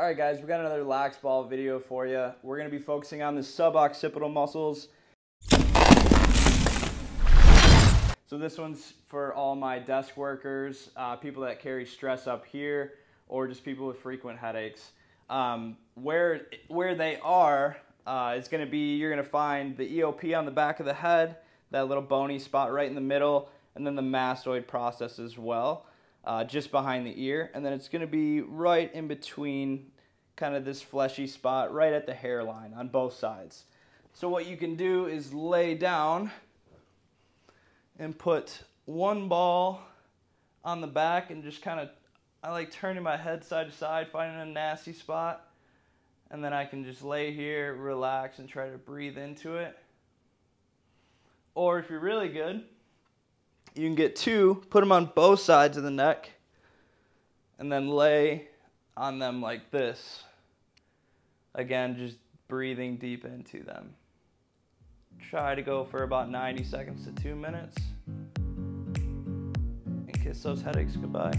All right, guys, we got another lax ball video for you. We're to be focusing on the suboccipital muscles. So this one's for all my desk workers, uh, people that carry stress up here, or just people with frequent headaches. Um, where where they are uh, is to be you're to find the EOP on the back of the head, that little bony spot right in the middle, and then the mastoid process as well uh, just behind the ear. And then it's going to be right in between kind of this fleshy spot right at the hairline on both sides. So what you can do is lay down and put one ball on the back and just kind of, I like turning my head side to side, finding a nasty spot. And then I can just lay here, relax, and try to breathe into it. Or if you're really good, you can get two, put them on both sides of the neck, and then lay on them like this. Again, just breathing deep into them. Try to go for about 90 seconds to two minutes. And kiss those headaches goodbye.